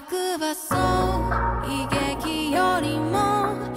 悪はそう。悲劇よりも